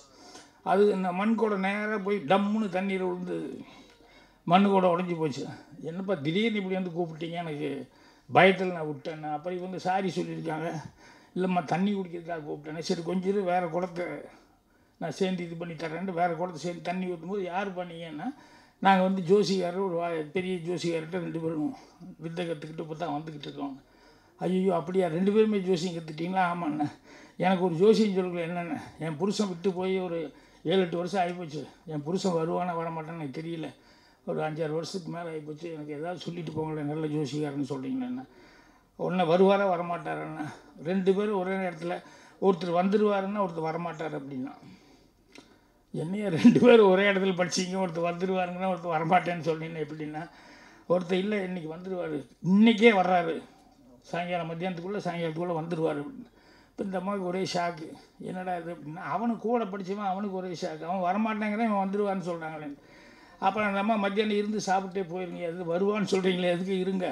அது இந்த மண் கூட நேராக போய் டம்முன்னு தண்ணீர் விழுந்து மண் கூட உடஞ்சி போச்சு. என்னப்பா திடீர்னு இப்படி வந்து கூப்பிட்டீங்க எனக்கு பயத்தில் நான் விட்டேன் அப்புறம் இவங்க சாரி சொல்லியிருக்காங்க. இல்லைம்மா தண்ணி குடிக்கிறதுக்காக கூப்பிட்டேன் சரி கொஞ்சம் வேறு குடத்தை நான் சேர்ந்து இது பண்ணி தரேன்ட்டு வேறு குடத்தை சேர்ந்து தண்ணி ஊற்றும்போது யார் பண்ணீங்கன்னா நாங்கள் வந்து ஜோசிகாரர் ஒரு வா- பெரிய ஜோசிகார்கிட்ட ரெண்டு பேரும் வித்தை கற்றுக்கிட்டு இப்போ தான் வந்துக்கிட்டு இருக்கோம். ஐயோ அப்படியா? ரெண்டு பேருமே ஜோசியம் கற்றுட்டிங்களா ஆமாண்ணே. எனக்கு ஒரு ஜோசியம் சொல்லுங்கள் என்னென்ன என் புருஷன் விட்டு போய் ஒரு ஏழு எட்டு வருஷம் ஆகிப்போச்சு. என் புருஷன் வருவானா வரமாட்டான்னு எனக்கு தெரியல. ஒரு அஞ்சாறு வருஷத்துக்கு மேலே ஆகிப்போச்சு. எனக்கு ஏதாவது சொல்லிட்டு போங்களேன் நல்ல ஜோசிகாரன்னு சொல்கிறீங்களேண்ணே ஒன்று வருவாரா வரமாட்டாருன்னா ரெண்டு பேரும் ஒரே நேரத்தில் ஒருத்தர் வந்துடுவாருன்னா ஒருத்தர் வரமாட்டார் அப்படின்னா. என்னைய ரெண்டு பேரும் ஒரே இடத்துல படிச்சீங்க ஒருத்தர் வந்துடுவாருங்கன்னா ஒருத்தர் வரமாட்டேன்னு சொன்னீங்கன்னா எப்படின்னா ஒருத்தர் இல்லை இன்றைக்கி வந்துடுவார் இன்றைக்கே வர்றாரு. சாயங்காலம் மத்தியானத்துக்குள்ளே சாயங்காலத்துக்குள்ளே வந்துடுவார் அப்படின்னு இப்போ இந்த அம்மாவுக்கு ஒரே ஷாக்கு என்னடா இது அப்படின்னா. அவனுக்கு கூட படித்தவன் அவனுக்கு ஒரே ஷாக்கு அவன் வரமாட்டேங்கிறேன் இவன் வந்துடுவான்னு சொல்கிறாங்களே அப்புறம் அந்த அம்மா மத்தியானம் இருந்து சாப்பிட்டே போயிருங்க எது வருவான்னு சொல்கிறீங்களே எதுக்கு இருங்க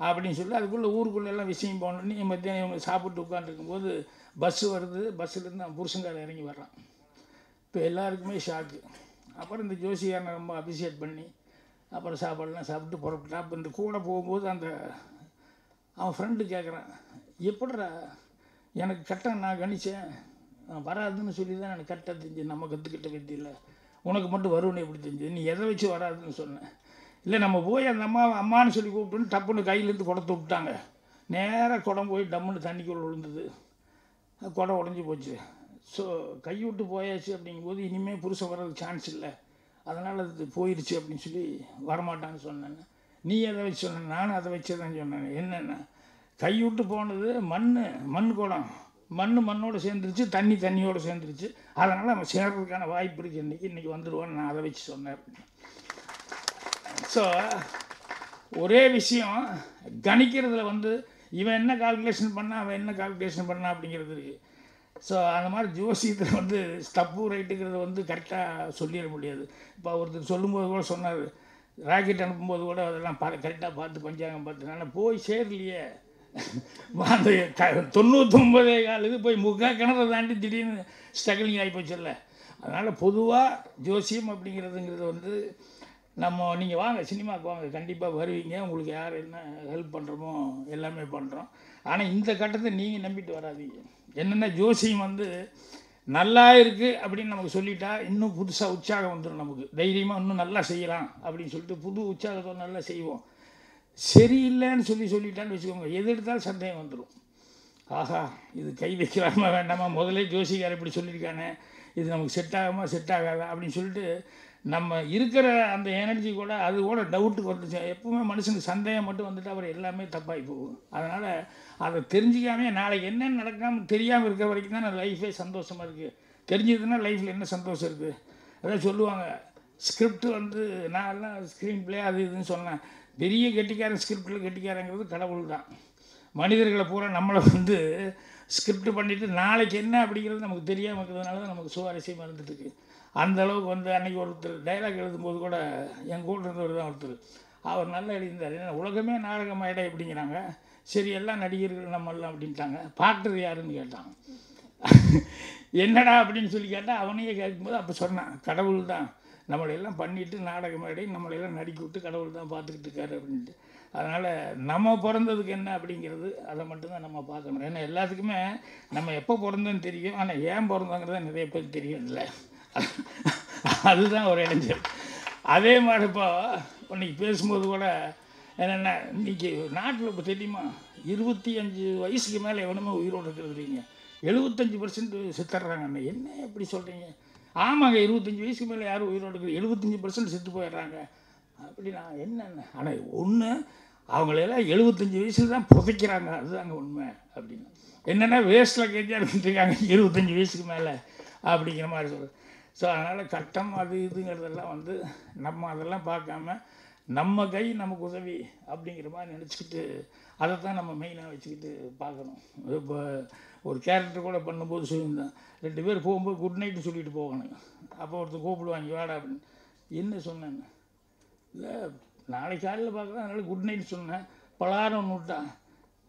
அப்படின்னு சொல்லி அதுக்குள்ளே ஊருக்குள்ளே எல்லாம் விஷயம் போனோடனே மத்தியானம் இவங்க சாப்பிட்டு உட்காந்துருக்கும்போது பஸ்ஸு வருது. பஸ்ஸுலேருந்து அவன் புருஷங்கார இறங்கி வர்றான். இப்போ எல்லாருக்குமே ஷாக்கு அப்புறம் இந்த ஜோசிகாரனை ரொம்ப அப்ரிசியேட் பண்ணி அப்புறம் சாப்பாடுலாம் சாப்பிட்டு புறப்பட்டா அப்போ இந்த கூட போகும்போது அந்த அவன் ஃப்ரெண்டு கேட்குறான் எப்படிடா எனக்கு கட்டம் நான் கணிச்சேன் வராதுன்னு சொல்லி தான் எனக்கு கரெக்டாக தெரிஞ்சு நம்ம கற்றுக்கிட்ட வித்தியில் உனக்கு மட்டும் வரும்னு எப்படி தெரிஞ்சு நீ எதை வச்சு வராதுன்னு சொன்னேன் இல்லை நம்ம போய் அந்த அம்மா அம்மான்னு சொல்லி கூப்பிட்டுன்னு டப்புன்னு கையிலேருந்து குடத்தை விட்டாங்க நேராக குடம் போய் டம்முன்னு தண்ணிக்குள்ள விழுந்தது. குடம் உடஞ்சி போச்சு. ஸோ கைவிட்டு போயாச்சு அப்படிங்கும்போது இனிமேல் புருஷன் வர்றதுக்கு சான்ஸ் இல்லை. அதனால் அது போயிடுச்சு அப்படின்னு சொல்லி வரமாட்டான்னு சொன்னேன் நீ அதை வச்சு சொன்ன நானும் அதை வச்சு தான் சொன்னேன். என்னென்ன? கைவிட்டு போனது மண் மண் குடம். மண் மண்ணோடு சேர்ந்துருச்சு தண்ணி தண்ணியோடு சேர்ந்துருச்சு. அதனால் நம்ம சேர்றதுக்கான வாய்ப்பு இருக்குது இன்றைக்கி இன்றைக்கி வந்துடுவோன்னு நான் அதை வச்சு சொன்னேன். ஸோ ஒரே விஷயம் கணிக்கிறதுல வந்து இவன் என்ன கால்குலேஷன் பண்ணா அவன் என்ன கால்குலேஷன் பண்ணா அப்படிங்கிறது இருக்குது ஸோ அந்த மாதிரி ஜோசியத்தில் வந்து தப்பு ரைட்டுங்கிறத வந்து கரெக்டாக சொல்லிட முடியாது. இப்போ ஒருத்தர் சொல்லும்போது கூட சொன்னார் ராக்கெட் அனுப்பும்போது கூட அதெல்லாம் பா கரெக்டாக பார்த்து பஞ்சாங்கம் பார்த்து ஆனால் போய் சேரலையே. அந்த க- தொண்ணூத்தொம்பதே கால் இது போய் முக்கா கிணறு தாண்டி திடீர்னு ஸ்ட்ரகிளிங் ஆகி போச்சுல்ல அதனால் பொதுவாக ஜோசியம் அப்படிங்கிறதுங்கிறது வந்து நம்ம நீங்கள் வாங்க சினிமாவுக்கு வாங்க கண்டிப்பாக வருவீங்க. உங்களுக்கு யார் என்ன ஹெல்ப் பண்ணுறோமோ எல்லாமே பண்ணுறோம் ஆனால் இந்த கட்டத்தை நீங்கள் நம்பிட்டு வராதீங்க. என்னென்ன ஜோசியம் வந்து நல்லா இருக்குது அப்படின்னு நமக்கு சொல்லிட்டா இன்னும் புதுசாக உற்சாகம் வந்துடும் நமக்கு. தைரியமாக இன்னும் நல்லா செய்யலாம் அப்படின்னு சொல்லிட்டு புது உற்சாகத்தை நல்லா செய்வோம். சரியில்லைன்னு சொல்லி சொல்லிட்டான்னு வச்சுக்கோங்க. எது எடுத்தாலும் சந்தேகம் வந்துடும் ஆஹா இது கை வைக்கலாமா வேண்டாமா? முதலே ஜோசிகார் இப்படி சொல்லியிருக்கானே. இது நமக்கு செட் ஆகுமா? செட் ஆகாதா? அப்படின்னு சொல்லிட்டு நம்ம இருக்கிற அந்த எனர்ஜி கூட அது கூட டவுட்டுக்கு வந்துச்சு எப்பவுமே மனுஷனுக்கு சந்தேகம் மட்டும் வந்துட்டு அப்புறம் எல்லாமே தப்பாகி போகும். அதனால் அதை தெரிஞ்சிக்காமே நாளைக்கு என்ன நடக்காமல் தெரியாமல் இருக்கிற வரைக்கும் தான் லைஃபே சந்தோஷமாக இருக்குது தெரிஞ்சதுன்னா லைஃப்பில் என்ன சந்தோஷம் இருக்குது அதான் சொல்லுவாங்க ஸ்கிரிப்ட் வந்து நான் எல்லாம் ஸ்க்ரீன் ப்ளே அது இதுன்னு சொன்னேன். பெரிய கெட்டிக்காரன் ஸ்கிரிப்டில் கெட்டிக்காரங்கிறது கடவுள் தான். மனிதர்களை பூரா நம்மளை வந்து ஸ்கிரிப்ட் பண்ணிவிட்டு நாளைக்கு என்ன அப்படிங்கிறது நமக்கு தெரியாமல் இருக்கிறதுனால தான் நமக்கு சுவாரஸ்யமாக இருந்துட்டுருக்கு அந்த அளவுக்கு வந்து அன்றைக்கி ஒருத்தர் டைலாக் எழுதும்போது கூட என் கூட இருந்தவர் தான் ஒருத்தர். அவர் நல்லா எழுதியிருந்தார். ஏன்னா உலகமே நாடகம் ஆயிடா எப்படிங்கிறாங்க? சரி எல்லாம் நடிகர்கள் நம்ம எல்லாம் அப்படின்ட்டாங்க. பாக்டர் யாருன்னு கேட்டான் என்னடா அப்படின்னு சொல்லி கேட்டால் அவனையே கேட்கும்போது அப்போ சொன்னான் கடவுள் தான். நம்மளையெல்லாம் பண்ணிவிட்டு நாடக மேடை நம்மளையெல்லாம் நடிக்க விட்டு கடவுள் தான் பார்த்துக்கிட்டு இருக்காரு அப்படின்ட்டு. அதனால் நம்ம பிறந்ததுக்கு என்ன அப்படிங்கிறது அதை மட்டும்தான் நம்ம பார்க்கணும். ஏன்னா எல்லாத்துக்குமே நம்ம எப்போ பிறந்தோன்னு தெரியும். ஆனால் ஏன் பிறந்தோங்கிறத நிறைய பேருக்கு தெரியும் இல்லை அதுதான் ஒரு இளைஞர் அதே மாதிரி இப்போ இன்றைக்கி பேசும்போது கூட என்னென்ன இன்னைக்கு நாட்டில் இப்போ தெரியுமா? இருபத்தி அஞ்சு வயசுக்கு மேலே எவனுமே உயிரோடு இருக்கிறது இல்லைங்க. எழுபத்தஞ்சு பர்சன்ட் செத்துடுறாங்க. என்ன எப்படி சொல்கிறீங்க ஆமாங்க இருபத்தஞ்சி வயசுக்கு மேலே யாரும் உயிரோடு இருக்குது எழுபத்தஞ்சி பர்சன்ட் செத்து போயிடுறாங்க. அப்படின்னா என்னென்ன? ஆனால் ஒன்று அவங்களெல்லாம் எழுபத்தஞ்சி வயசுல தான் புதைக்கிறாங்க. அதுதாங்க உண்மை அப்படின்னு. என்னென்னா வேஸ்ட்டில் கேஜா இருந்துட்டுருக்காங்க இருபத்தஞ்சி வயசுக்கு மேலே அப்படிங்கிற மாதிரி சொல்கிறேன் ஸோ அதனால் கட்டம் அது இதுங்கிறதெல்லாம் வந்து நம்ம அதெல்லாம் பார்க்காம நம்ம கை நமக்கு உதவி அப்படிங்கிற மாதிரி நினச்சிக்கிட்டு அதை தான் நம்ம மெயினாக வச்சுக்கிட்டு பார்க்கணும். இப்போ ஒரு கேரக்டர் கூட பண்ணும்போது சொல்லியிருந்தேன் ரெண்டு பேர் போகும்போது குட் நைட்டு சொல்லிட்டு போகணும். அப்போ ஒருத்தர் கூப்பிடுவாங்க வாடா அப்படின்னு. என்ன சொன்னேன்? இல்லை நாளைக்கு காலையில் பார்க்குறேன் அதனால் குட் நைட் சொன்னேன். பலாரம் விட்டான்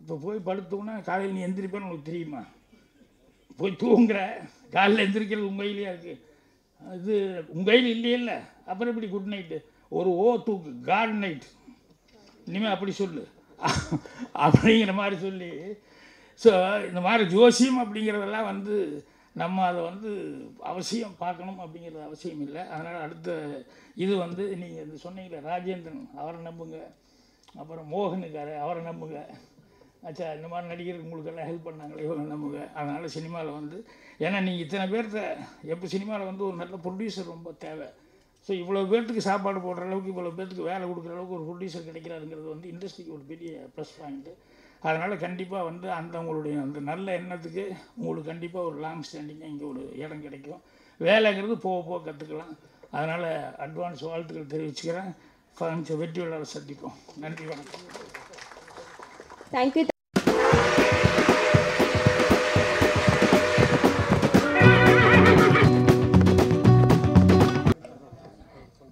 இப்போ போய் படுத்தோன்னா காலையில் நீ எந்திரிப்பேன்னு உனக்கு தெரியுமா? போய் தூங்குற. காலையில் எந்திரிக்கிறது உங்கள் இருக்குது இது உங்கள் கையில் இல்லையில்ல? இல்லை அப்புறம் எப்படி குட் நைட்டு ஒரு ஓ தூக்கு காட் நைட் இனிமேல் அப்படி சொல்லு. அப்படிங்கிற மாதிரி சொல்லி ஸோ இந்த மாதிரி ஜோசியம் அப்படிங்கிறதெல்லாம் வந்து நம்ம அதை வந்து அவசியம் பார்க்கணும் அப்படிங்கிறது அவசியம் இல்லை. அதனால் அடுத்த இது வந்து நீங்கள் சொன்னீங்களே ராஜேந்திரன் அவரை நம்புங்க. அப்புறம் மோகனுக்காரு அவரை நம்புங்க. அச்சா இந்த மாதிரி நடிகர் உங்களுக்கெல்லாம் ஹெல்ப் பண்ணாங்களே இவங்க நமக்கு. அதனால் சினிமாவில் வந்து ஏன்னா நீங்கள் இத்தனை பேர்த்த எப்போ சினிமாவில் வந்து ஒரு நல்ல ப்ரொடியூசர் ரொம்ப தேவை. ஸோ இவ்வளோ பேர்த்துக்கு சாப்பாடு போடுற அளவுக்கு இவ்வளோ பேர்த்துக்கு வேலை கொடுக்குற அளவுக்கு ஒரு ப்ரொடியூசர் கிடைக்கிறாருங்கிறது வந்து இண்டஸ்ட்ரிக்கு ஒரு பெரிய ப்ளஸ் பாயிண்ட்டு அதனால் கண்டிப்பாக வந்து அந்த உங்களுடைய அந்த நல்ல எண்ணத்துக்கு உங்களுக்கு கண்டிப்பாக ஒரு லாங் ஸ்டாண்டிங்காக இங்கே ஒரு இடம் கிடைக்கும். வேலைங்கிறது போக போக கற்றுக்கலாம் அதனால் அட்வான்ஸ் வாழ்த்துக்கள் தெரிவிச்சுக்கிறேன். வெற்றி விழாவை சந்திப்போம். நன்றி வணக்கம். Thank you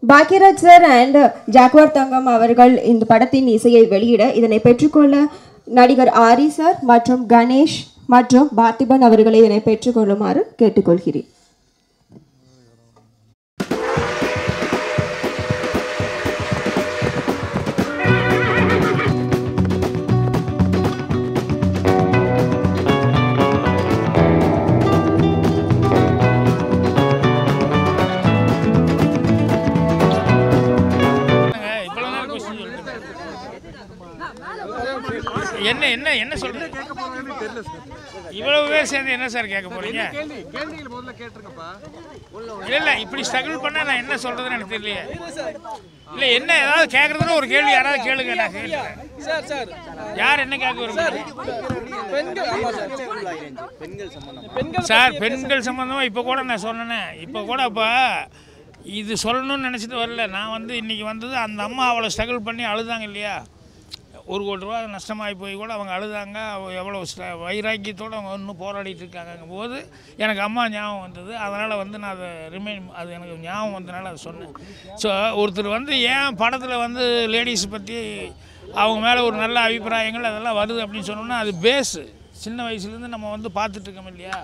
Bhagyaraj sir and Jaguar Thangam அவர்கள் இந்த படத்தின் இசையை வெளியிட இதனை பெற்றுக்கொள்ள நடிகர் ஆரி சார் மற்றும் கணேஷ் மற்றும் பார்த்திபன் அவர்களை இதனை பெற்றுக்கொள்ளுமாறு கேட்டுக்கொள்கிறேன். என்ன என்ன என்ன சொல்றது இவ்வளவு பேர் சேர்ந்து என்ன சார் கேட்க போறீங்க கேள்விகள் முதல்ல கேட்டிருக்கப்பா இல்ல இல்ல இப்படி ஸ்ட்ரகிள் பண்ணா நான் என்ன சொல்றதுன்னு எனக்கு தெரியலையே. இல்ல என்ன ஏதாவது கேட்கறதுன்னு ஒரு கேள்வி யாராவது கேளுங்க நான் சார் யார் என்ன கேட்க விரும்புறீங்க? பெண்கள் ஆமா சார். பெண்கள் சார் பெண்கள் சம்மந்தமாக இப்போ கூட நான் சொன்னேனே. இப்போ கூட இப்போ இது சொல்லணும்னு நினச்சிட்டு வரல. நான் வந்து இன்றைக்கி வந்தது அந்த அம்மா அவ்வளோ ஸ்ட்ரகிள் பண்ணி அழுதாங்க இல்லையா? ஒரு கோடி ரூபா நஷ்டமாகி போய் கூட அவங்க அழுதாங்க. எவ்வளோ வைராக்கியத்தோடு அவங்க இன்னும் போராடிட்டு இருக்காங்கங்கும் போது எனக்கு அம்மா ஞாபகம் வந்தது. அதனால் வந்து நான் அதை ரிமைன் அது எனக்கு ஞாபகம் வந்தனால அதை சொன்னேன். ஸோ ஒருத்தர் வந்து ஏன் படத்தில் வந்து லேடிஸ் பற்றி அவங்க மேலே ஒரு நல்ல அபிப்பிராயங்கள் அதெல்லாம் வருது அப்படின்னு சொன்னோம்னா அது பேஸு சின்ன வயசுலேருந்து நம்ம வந்து பார்த்துட்ருக்கோம் இல்லையா?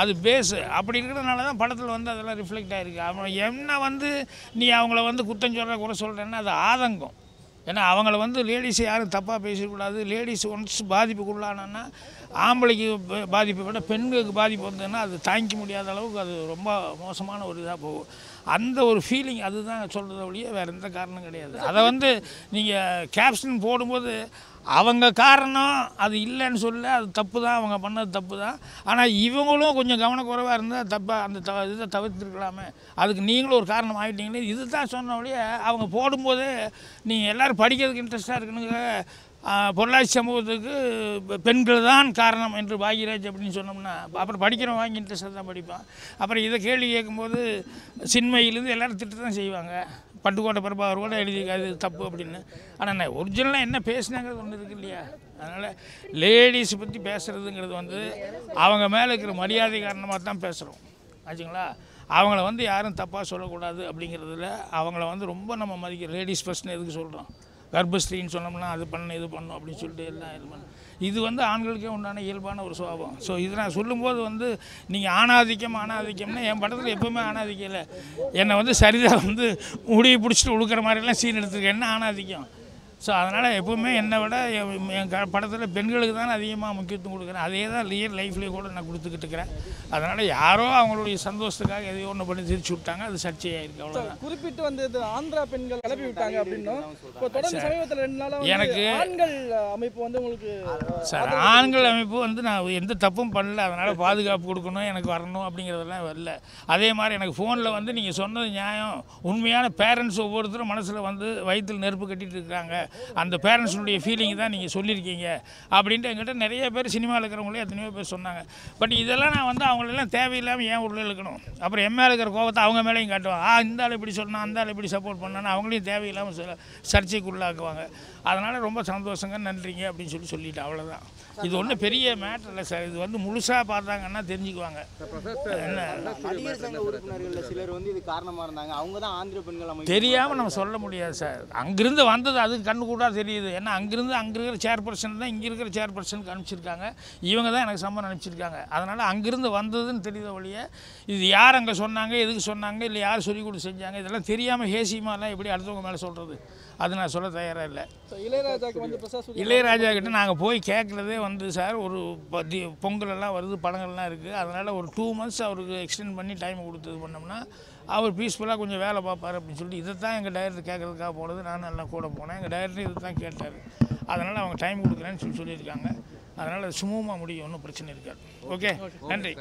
அது பேஸு அப்படி இருக்கிறதுனால தான் படத்தில் வந்து அதெல்லாம் ரிஃப்ளெக்ட் ஆகிருக்கு அவன் என்ன வந்து நீ அவங்கள வந்து குத்தம் சொல்கிற குறை சொல்கிறேன்னா அது ஆதங்கம். ஏன்னா அவங்கள வந்து லேடிஸ் யாரும் தப்பாக பேசக்கூடாது. லேடிஸ் ஒன்ஸ் பாதிப்புக்குள்ளானா ஆம்பளைக்கு பாதிப்பு பாதிப்பை விட பெண்களுக்கு பாதிப்பு வந்ததுன்னா அது தாங்கிக்க முடியாத அளவுக்கு அது ரொம்ப மோசமான ஒரு இதாக போகும். அந்த ஒரு ஃபீலிங் அதுதான் சொல்கிறத ஒழிய வேறு எந்த காரணம் கிடையாது. அதை வந்து நீங்கள் கேப்ஷன் போடும்போது அவங்க காரணம் அது இல்லைன்னு சொல்ல அது தப்பு தான் அவங்க பண்ணது தப்பு தான் ஆனால் இவங்களும் கொஞ்சம் கவனக்குறைவாக இருந்தால் தப்பாக அந்த த இதை தவிர்த்துருக்கலாமே. அதுக்கு நீங்களும் ஒரு காரணம் ஆகிட்டீங்களே இது தான் சொன்ன அவங்க போடும்போது நீங்கள் எல்லோரும் படிக்கிறதுக்கு இன்ட்ரெஸ்ட்டாக இருக்கணுங்க. பொருளாட்சி சமூகத்துக்கு பெண்கள் தான் காரணம் என்று பாக்யராஜ் அப்படின்னு சொன்னோம்னா அப்புறம் படிக்கிறவன் வாங்கி இன்ட்ரெஸ்ட்டாக தான் படிப்பான். அப்புறம் இதை கேள்வி கேட்கும்போது சின்மையிலேருந்து எல்லோரும் திட்டு தான் செய்வாங்க. பட்டுக்கோட்டை பிரபாகர் கூட எழுதிக்காது தப்பு அப்படின்னு. ஆனால் நான் ஒரிஜினலாக என்ன பேசினாங்கிறது ஒன்று இருக்கு இல்லையா? அதனால் லேடிஸ் பற்றி பேசுகிறதுங்கிறது வந்து அவங்க மேலே இருக்கிற மரியாதை காரணமாக தான் பேசுகிறோம் ஆச்சுங்களா? அவங்கள வந்து யாரும் தப்பாக சொல்லக்கூடாது அப்படிங்கிறதுல அவங்கள வந்து ரொம்ப நம்ம மதிக்க லேடிஸ் ஃபஸ்ட்னு எதுக்கு சொல்கிறோம் கர்ப்பஸ்ரீன்னு சொன்னோம்னா அது பண்ணு இது பண்ணும் அப்படின்னு சொல்லிட்டு எல்லாம் இது பண்ணு. இது வந்து ஆண்களுக்கே உண்டான இயல்பான ஒரு சுவாபம் ஸோ இது நான் சொல்லும்போது வந்து நீங்கள் ஆணாதிக்கம் ஆணாதிக்கம்னா என் படத்தில் எப்போவுமே ஆணாதிக்கம் இல்லை. என்னை வந்து சரிதாக வந்து முடியை பிடிச்சிட்டு உழுக்கிற மாதிரிலாம் சீன் எடுத்துருக்கேன். என்ன ஆணாதிக்கம்? ஸோ அதனால் எப்போவுமே என்னை விட என் படத்தில் பெண்களுக்கு தான் அதிகமாக முக்கியத்துவம் கொடுக்குறேன். அதே தான் ரியல் லைஃப்லேயே கூட நான் கொடுத்துக்கிட்டு இருக்கிறேன். அதனால் யாரோ அவங்களுடைய சந்தோஷத்துக்காக எதையோ ஒன்று பண்ணி திரிச்சு விட்டாங்க அது சர்ச்சையாயிருக்கு. அவ்வளோதான் குறிப்பிட்டு வந்து இது ஆந்திரா பெண்கள் கிளப்பி விட்டாங்க அப்படின்னும். இப்போ தொடர்ந்து சமீபத்தில் ரெண்டு நாளா வந்து எனக்கு- ஆண்கள் அமைப்பு வந்து உங்களுக்கு சார் ஆண்கள் அமைப்பு வந்து நான் எந்த தப்பும் பண்ணல. அதனால் பாதுகாப்பு கொடுக்கணும் எனக்கு வரணும் அப்படிங்கிறதெல்லாம் வரல. அதே மாதிரி எனக்கு ஃபோனில் வந்து நீங்கள் சொன்னது நியாயம். உண்மையான பேரண்ட்ஸ் ஒவ்வொருத்தரும் மனசில் வந்து வயிற்றில் நெருப்பு கட்டிட்டு இருக்காங்க. அந்த பேரண்ட்ஸுடைய ஃபீலிங் தான் நீங்கள் சொல்லியிருக்கீங்க அப்படின்ட்டு எங்கிட்ட நிறைய பேர் சினிமாவில் இருக்கிறவங்களே எத்தனையோ பேர் சொன்னாங்க. பட் இதெல்லாம் நான் வந்து அவங்களெல்லாம் தேவையில்லாமல் ஏன் உள்ள இழுக்கணும். அப்புறம் என் மேலே இருக்கிற கோபத்தை அவங்க மேலேயும் காட்டுவாங்க. ஆ இந்த ஆள் இப்படி சொன்னால் அந்த ஆள் இப்படி சப்போர்ட் பண்ணான்னு அவங்களையும் தேவையில்லாமல் சர்ச்சைக்கு உள்ளாக்குவாங்க அதனால் ரொம்ப சந்தோஷங்க நன்றிங்க அப்படின்னு சொல்லி சொல்லிட்டேன். அவ்வளோதான் இது ஒன்றும் பெரிய மேட்டர் இல்லை சார் இது வந்து முழுசாக பார்த்தாங்கன்னா தெரிஞ்சுக்குவாங்க. சிலர் வந்து இது காரணமா இருந்தாங்க அவங்க தான் ஆந்திர பெண்கள் தெரியாமல் நம்ம சொல்ல முடியாது சார் அங்கிருந்து வந்தது அது கண்ணு கூட தெரியுது. ஏன்னா அங்கிருந்து அங்கே இருக்கிற சேர்பர்சன் தான் இங்கே இருக்கிற சேர்பர்சனுக்கு அனுப்பிச்சிருக்காங்க. இவங்க தான் எனக்கு சம்பளம் அனுப்பிச்சிருக்காங்க. அதனால் அங்கிருந்து வந்ததுன்னு தெரியுத ஒழிய இது யார் அங்கே சொன்னாங்க எதுக்கு சொன்னாங்க இல்லை யார் சொல்லி கொடுத்து செஞ்சாங்க இதெல்லாம் தெரியாமல் ஹேசியமாலாம் எப்படி அடுத்தவங்க மேலே சொல்கிறது அது நான் சொல்ல தயாராக இல்லை. சூர்யா இளையராஜா கிட்ட நாங்கள் போய் கேட்குறதே வந்து சார் ஒரு பதி பொங்கலெல்லாம் வருது படங்கள்லாம் இருக்குது அதனால் ஒரு டூ மந்த்ஸ் அவருக்கு எக்ஸ்டெண்ட் பண்ணி டைம் கொடுத்தது பண்ணோம்னா அவர் பீஸ்ஃபுல்லாக கொஞ்சம் வேலை பார்ப்பார் அப்படின்னு சொல்லிட்டு இதை தான் எங்கள் டைரக்டர் கேட்கறதுக்காக போனது. நான் எல்லாம் கூட போனேன். எங்கள் டைரக்டர் இதை தான் கேட்டார். அதனால் அவங்க டைம் கொடுக்குறேன்னு சொல்லி சொல்லியிருக்காங்க. அதனால் அது சுமூகமாக முடியும். ஒன்றும் பிரச்சனை இருக்காது. ஓகே நன்றி.